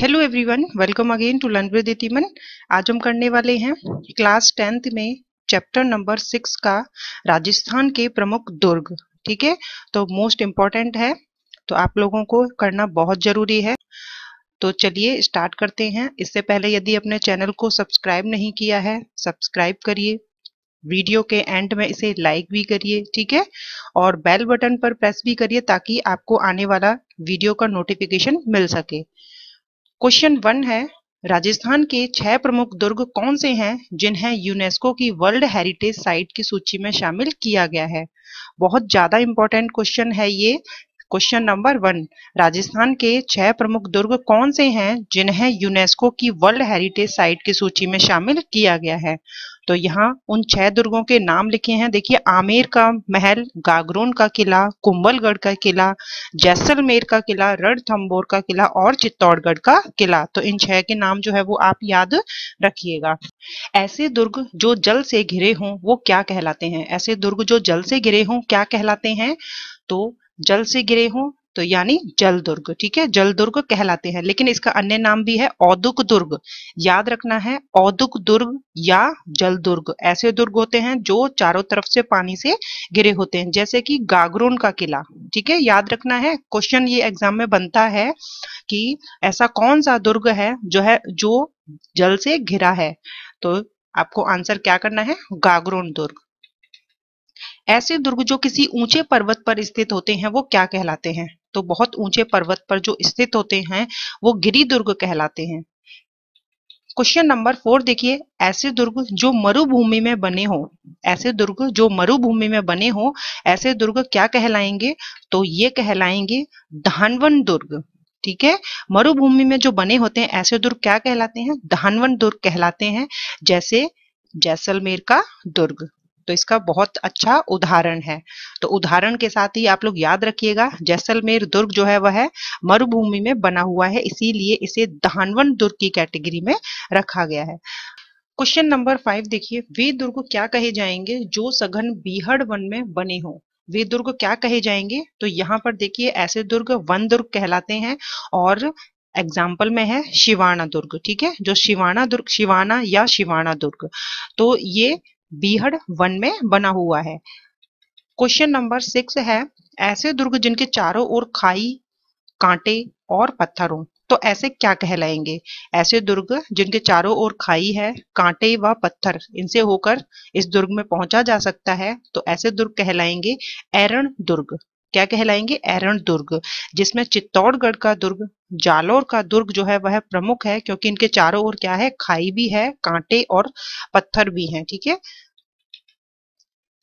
Hello everyone welcome again to learn with इतिमन आज हम करने वाले हैं क्लास टेंथ में चैप्टर नंबर सिक्स का राजस्थान के प्रमुख दुर्ग, ठीक है? तो मोस्ट इंपॉर्टेंट है तो आप लोगों को करना बहुत ज़रूरी है। तो चलिए स्टार्ट करते हैं। इससे पहले यदि अपने चैनल को सब्सक्राइब नहीं किया है सब्सक्राइब करिए। वीडियो के एंड में इसे लाइक भी करिए, ठीक है? और बेल बटन पर प्रेस भी करिए ताकि आपको आने वाला वीडियो का नोटिफिकेशन मिल सके। क्वेश्चन वन है, राजस्थान के छह प्रमुख दुर्ग कौन से हैं जिन्हें यूनेस्को की वर्ल्ड हेरिटेज साइट की सूची में शामिल किया गया है? बहुत ज़्यादा इंपॉर्टेंट क्वेश्चन है ये। क्वेश्चन नंबर वन राजस्थान के छह प्रमुख दुर्ग कौन से हैं जिन्हें यूनेस्को की वर्ल्ड हेरिटेज साइट की सूची में शामिल किया गया है? तो यहाँ उन छह दुर्गों के नाम लिखे हैं। देखिए, आमेर का महल, गागरोन का किला, कुंभलगढ़ का किला, जैसलमेर का किला रणथम्बोर का किला और चित्तौड़गढ़ का किला। तो इन छह के नाम जो है वो आप याद रखिएगा। ऐसे दुर्ग जो जल से घिरे हों, वो क्या कहलाते हैं? ऐसे दुर्ग जो जल से घिरे हों, क्या कहलाते हैं? तो जल से गिरे हों तो यानी जल दुर्ग, ठीक है? जल दुर्ग कहलाते हैं, लेकिन इसका अन्य नाम भी है औदुक दुर्ग। याद रखना है, औदुक दुर्ग या जल दुर्ग। ऐसे दुर्ग होते हैं जो चारों तरफ़ से पानी से घिरे होते हैं, जैसे कि गागरोन का किला, ठीक है? याद रखना है क्वेश्चन ये एग्ज़ाम में बनता है कि ऐसा कौन सा दुर्ग है जो है, जो जल से घिरा है? तो आपको आंसर क्या करना है? गागरोन दुर्ग। ऐसे दुर्ग जो किसी ऊँचे पर्वत पर स्थित होते हैं, वो क्या कहलाते हैं? तो बहुत ऊँचे पर्वत पर जो स्थित होते हैं, वो गिरी दुर्ग कहलाते हैं। क्वेश्चन नंबर फोर देखिए, ऐसे दुर्ग जो मरुभूमि में बने हो, ऐसे दुर्ग जो मरुभूमि में बने हो, ऐसे दुर्ग क्या कहलाएँगे? तो ये कहलाएँगे धानवन दुर्ग, ठीक है? मरुभूमि में जो बने होते हैं, ऐसे दुर्ग क्या कहलाते हैं? धानवन दुर्ग कहलाते हैं, जैसे जैसलमेर का दुर्ग। तो इसका बहुत अच्छा उदाहरण है। तो उदाहरण के साथ ही आप लोग याद रखिएगा, जैसलमेर दुर्ग जो है वह मरुभूमि में बना हुआ है, इसीलिए इसे धानवन दुर्ग की कैटेगरी में रखा गया है। क्वेश्चन नंबर फाइव देखिए, वे दुर्ग क्या कहे जाएँगे जो सघन बीहड़ वन में बने हो? वे दुर्ग क्या कहे जाएँगे? तो यहाँ पर देखिए, ऐसे दुर्ग वन दुर्ग कहलाते हैं और एग्ज़ाम्पल में है शिवाना दुर्ग, ठीक है? जो शिवाना दुर्ग, शिवाना या शिवाना दुर्ग। तो ये बीहड़ वन में बना हुआ है। क्वेश्चन नंबर सिक्स है, ऐसे दुर्ग जिनके चारों ओर खाई, कांटे और पत्थर तो ऐसे क्या कहलाएँगे? ऐसे दुर्ग जिनके चारों ओर खाई है, कांटे व पत्थर, इनसे होकर इस दुर्ग में पहुँचा जा सकता है तो ऐसे दुर्ग कहलाएँगे एरण दुर्ग। क्या कहलाएँगे? एरण दुर्ग, जिसमें चित्तौड़गढ़ का दुर्ग, जालोर का दुर्ग जो है, वह प्रमुख है, क्योंकि इनके चारों ओर क्या है? खाई भी है, कांटे और पत्थर भी हैं, ठीक है?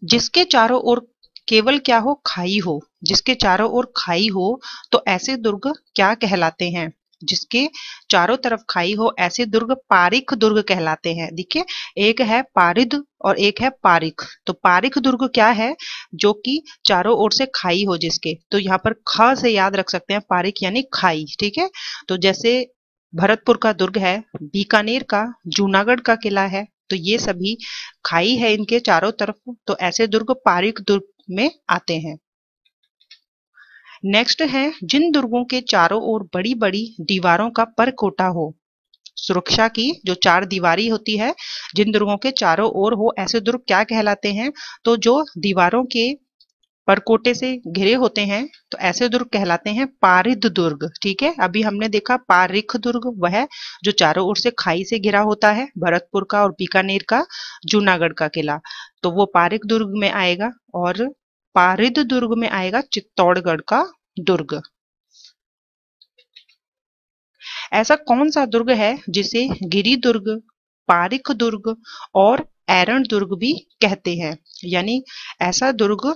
जिसके चारों ओर केवल क्या हो? खाई हो। जिसके चारों ओर खाई हो तो ऐसे दुर्ग क्या कहलाते हैं? जिसके चारों तरफ़ खाई हो, ऐसे दुर्ग पारिख दुर्ग कहलाते हैं। देखिए, एक है पारिद और एक है पारिख। तो पारिख दुर्ग क्या है? जो कि चारों ओर से खाई हो जिसके। तो यहाँ पर ख से याद रख सकते हैं, पारिख यानी खाई, ठीक है? तो जैसे भरतपुर का दुर्ग है, बीकानेर का, जूनागढ़ का किला है तो ये सभी खाई है इनके चारों तरफ़। तो ऐसे दुर्ग पारिक दुर्ग में आते हैं। नेक्स्ट है, जिन दुर्गों के चारों ओर बड़ी बड़ी दीवारों का परकोटा हो। सुरक्षा की जो चार दीवारी होती है, जिन दुर्गों के चारों ओर हो, ऐसे दुर्ग क्या कहलाते हैं? तो जो दीवारों के परकोटे से घिरे होते हैं तो ऐसे दुर्ग कहलाते हैं पारिद दुर्ग, ठीक है? अभी हमने देखा पारिख दुर्ग, वह जो चारों ओर से खाई से घिरा होता है, भरतपुर का और बीकानेर का, जूनागढ़ का किला। तो वो पारिक दुर्ग में आएगा और पारिद दुर्ग में आएगा चित्तौड़गढ़ का दुर्ग। ऐसा कौन सा दुर्ग है जिसे गिरी दुर्ग पारिक दुर्ग और एरण दुर्ग भी कहते हैं? यानी ऐसा दुर्ग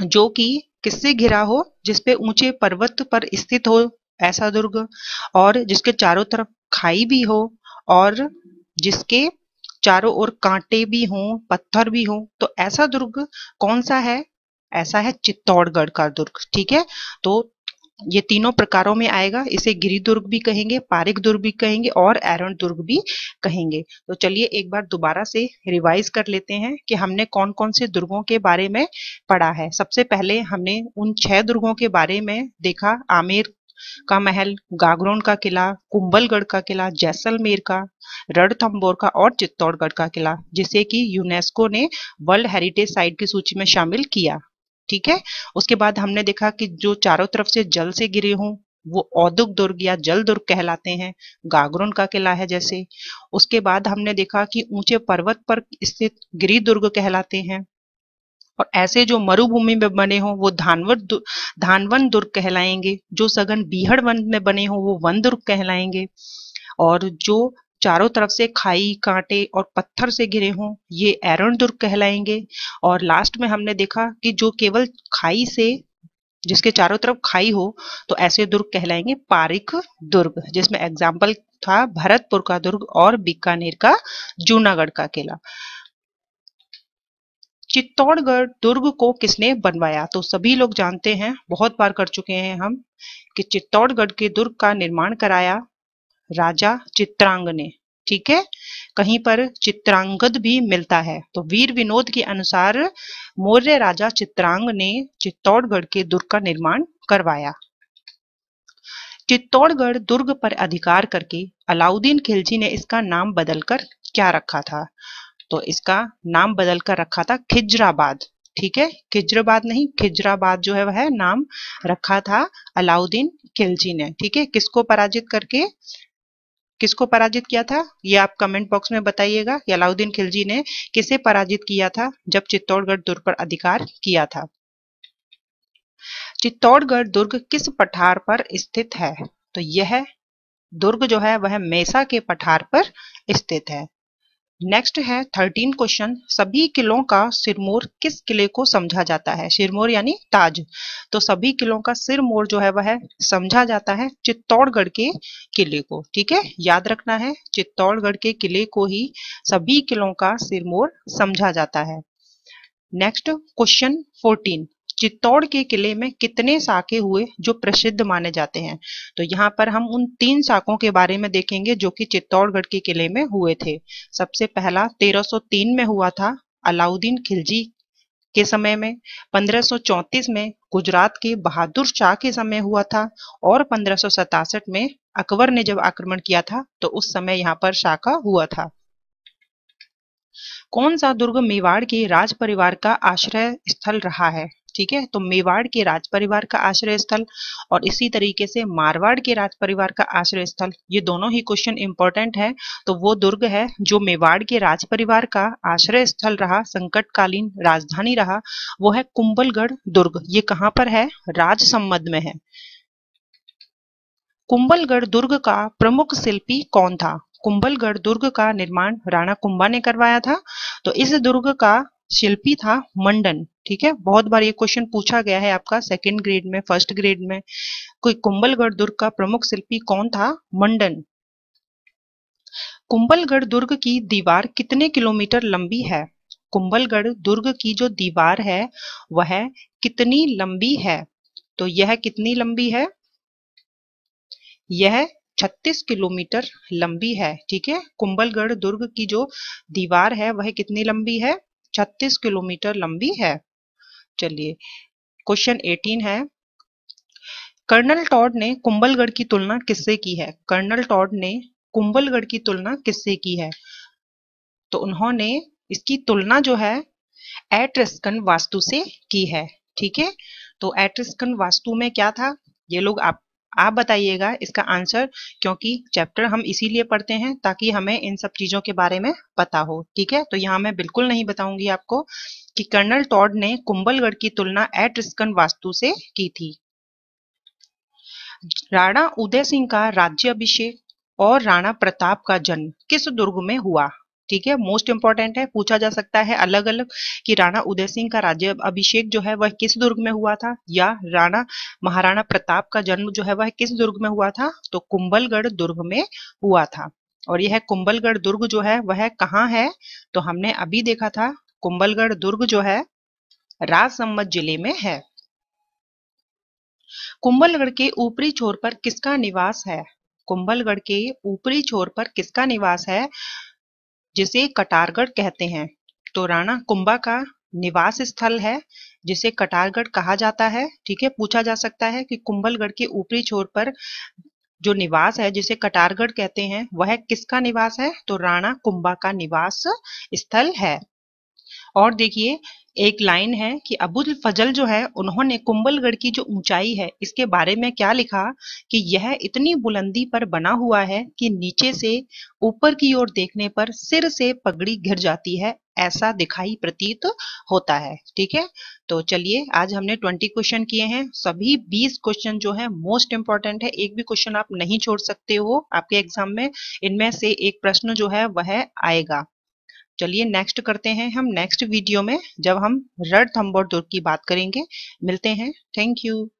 जो कि किससे घिरा हो जिसपे ऊँचे पर्वत पर स्थित हो ऐसा दुर्ग, और जिसके चारों तरफ़ खाई भी हो, और जिसके चारों ओर कांटे भी हों, पत्थर भी हों तो ऐसा दुर्ग कौन सा है ऐसा है, चित्तौड़गढ़ का दुर्ग, ठीक है? तो ये तीनों प्रकारों में आएगा, इसे गिरी दुर्ग भी कहेंगे, पारिक दुर्ग भी कहेंगे और एरन दुर्ग भी कहेंगे। तो चलिए एक बार दोबारा से रिवाइज कर लेते हैं कि हमने कौन कौन से दुर्गों के बारे में पढ़ा है। सबसे पहले हमने उन छह दुर्गों के बारे में देखा, आमेर का महल, गागरोन का किला कुंबलगढ़ का किला, जैसलमेर का रणथम्बोर का और चित्तौड़गढ़ का किला, जिसे कि यूनेस्को ने वर्ल्ड हेरिटेज साइट की सूची में शामिल किया। ठीक है? उसके बाद हमने देखा कि जो चारों तरफ़ से जल से गिरे हों, वो औदुक दुर्ग या जल दुर्ग कहलाते हैं, गागरोन का किला है जैसे। उसके बाद हमने देखा कि ऊँचे पर्वत पर स्थित गिरी दुर्ग कहलाते हैं। और ऐसे जो मरुभूमि में बने हों, वो धानवन धानवन दुर्ग कहलाएँगे, जो सघन बीहड़ वन में बने हों, वो वन दुर्ग कहलाएँगे। और जो चारों तरफ़ से खाई, कांटे और पत्थर से घिरे हों, ये एरण दुर्ग कहलाएँगे। और लास्ट में हमने देखा कि जो केवल खाई से, जिसके चारों तरफ़ खाई हो तो ऐसे दुर्ग कहलाएँगे पारिक दुर्ग, जिसमें एग्ज़ाम्पल था भरतपुर का दुर्ग और बीकानेर का जूनागढ़ का किला। चित्तौड़गढ़ दुर्ग को किसने बनवाया? तो सभी लोग जानते हैं, बहुत बार कर चुके हैं हम, कि चित्तौड़गढ़ के दुर्ग का निर्माण कराया। राजा चित्रांग ने, ठीक है? कहीं पर चित्रांगद भी मिलता है। तो वीर विनोद के अनुसार मौर्य राजा चित्रांग ने चित्तौड़गढ़ के दुर्ग का निर्माण करवाया। चित्तौड़गढ़ दुर्ग पर अधिकार करके अलाउद्दीन खिलजी ने इसका नाम बदलकर क्या रखा था? तो इसका नाम बदलकर रखा था खिजराबाद, ठीक है? खिजराबाद नहीं, खिजराबाद जो है वह नाम रखा था अलाउद्दीन खिलजी ने, ठीक है? किसको पराजित करके? किसको पराजित किया था? ये आप कमेंट बॉक्स में बताइएगा। अलाउद्दीन खिलजी ने किसे पराजित किया था जब चित्तौड़गढ़ दुर्ग पर अधिकार किया था? चित्तौड़गढ़ दुर्ग किस पठार पर स्थित है? तो यह दुर्ग जो है, वह मेसा के पठार पर स्थित है। नेक्स्ट है थर्टीन क्वेश्चन सभी किलों का सिरमोर किस किले को समझा जाता है? सिरमोर यानी ताज। तो सभी किलों का सिरमोर जो है, वह समझा जाता है चित्तौड़गढ़ के किले को, ठीक है? याद रखना है, चित्तौड़गढ़ के किले को ही सभी किलों का सिरमोर समझा जाता है। नेक्स्ट क्वेश्चन फोर्टीन चित्तौड़ के किले में कितने साके हुए जो प्रसिद्ध माने जाते हैं? तो यहाँ पर हम उन तीन साकों के बारे में देखेंगे जो कि चित्तौड़गढ़ के किले में हुए थे। सबसे पहला 1303 में हुआ था अलाउद्दीन खिलजी के समय में 1534 में गुजरात के बहादुर शाह के समय हुआ था और पंद्रह में अकबर ने जब आक्रमण किया था तो उस समय यहाँ पर शाखा हुआ था। कौन सा दुर्ग मेवाड़ के राज परिवार का आश्रय स्थल रहा है? ठीक है? तो मेवाड़ के राज परिवार का आश्रय स्थल और इसी तरीके से मारवाड़ के राज परिवार का आश्रय स्थल ये दोनों ही क्वेश्चन इंपॉर्टेंट है। तो वो दुर्ग है जो मेवाड़ के राज परिवार का आश्रय स्थल रहा, संकटकालीन राजधानी रहा, वो है कुंबलगढ़ दुर्ग। ये कहाँ पर है? राजसम्मद में है। कुंबलगढ़ दुर्ग का प्रमुख शिल्पी कौन था? कुंबलगढ़ दुर्ग का निर्माण राणा कुंभा ने करवाया था। तो इस दुर्ग का शिल्पी था मंडन। ठीक है? बहुत बार ये क्वेश्चन पूछा गया है आपका सेकंड ग्रेड में फ़र्स्ट ग्रेड में। कोई कुंभलगढ़ दुर्ग का प्रमुख शिल्पी कौन था? मंडन। कुंभलगढ़ दुर्ग की दीवार कितने किलोमीटर लंबी है? कुंभलगढ़ दुर्ग की जो दीवार है, वह कितनी लंबी है? तो यह कितनी लंबी है? यह 36 किलोमीटर लंबी है, ठीक है? कुंभलगढ़ दुर्ग की जो दीवार है, वह कितनी लंबी है? 36 किलोमीटर लंबी है। चलिए। क्वेश्चन 18 है। कर्नल टॉड ने कुंबलगढ़ की तुलना किससे की है? कर्नल टॉड ने कुंभलगढ़ की तुलना किससे की है? तो उन्होंने इसकी तुलना जो है, एट्रिस्कन वास्तु से की है। ठीक है? तो एट्रिस्कन वास्तु में क्या था? ये लोग आप आप बताइएगा इसका आंसर, क्योंकि चैप्टर हम इसीलिए पढ़ते हैं ताकि हमें इन सब चीज़ों के बारे में पता हो, ठीक है? तो यहाँ मैं बिल्कुल नहीं बताऊँगी आपको कि कर्नल टॉड ने कुंभलगढ़ की तुलना एट्रिस्कन वास्तु से की थी। राणा उदय सिंह का राज्य अभिषेक और राणा प्रताप का जन्म किस दुर्ग में हुआ? ठीक है? मोस्ट इंपॉर्टेंट है, पूछा जा सकता है अलग अलग कि राणा उदय सिंह का राज्य अभिषेक जो है वह किस दुर्ग में हुआ था? या राणा महाराणा प्रताप का जन्म जो है वह किस दुर्ग में हुआ था? तो कुंभलगढ़ दुर्ग में हुआ था। और यह कुंभलगढ़ दुर्ग जो है वह कहाँ है? तो हमने अभी देखा था, कुंभलगढ़ दुर्ग जो है राजसम्मत ज़िले में है। कुंभलगढ़ के ऊपरी छोर पर किसका निवास है? कुंभलगढ़ के ऊपरी छोर पर किसका निवास है? जिसे कटारगढ़ कहते हैं। तो राणा कुंभा का निवास स्थल है, जिसे कटारगढ़ कहा जाता है। ठीक है, पूछा जा सकता है कि कुंभलगढ़ के ऊपरी छोर पर जो निवास है, जिसे कटारगढ़ कहते हैं, वह किसका निवास है? तो राणा कुंभा का निवास स्थल है। और देखिए, एक लाइन है कि अबुल फजल जो है, उन्होंने कुंबलगढ़ की जो ऊंचाई है, इसके बारे में क्या लिखा कि यह इतनी बुलंदी पर बना हुआ है कि नीचे से ऊपर की ओर देखने पर सिर से पगड़ी घिर जाती है, ऐसा दिखाई प्रतीत होता है। ठीक है? तो चलिए, आज हमने 20 क्वेश्चन किए हैं। सभी 20 क्वेश्चन जो है, मोस्ट इंपॉर्टेंट है। एक भी क्वेश्चन आप नहीं छोड़ सकते हो, आपके एग्ज़ाम में। इनमें से एक प्रश्न जो है, वह आएगा। चलिए नेक्स्ट करते हैं हम नेक्स्ट वीडियो में जब हम रड थम्बोर दुर्ग की बात करेंगे। मिलते हैं। Thank you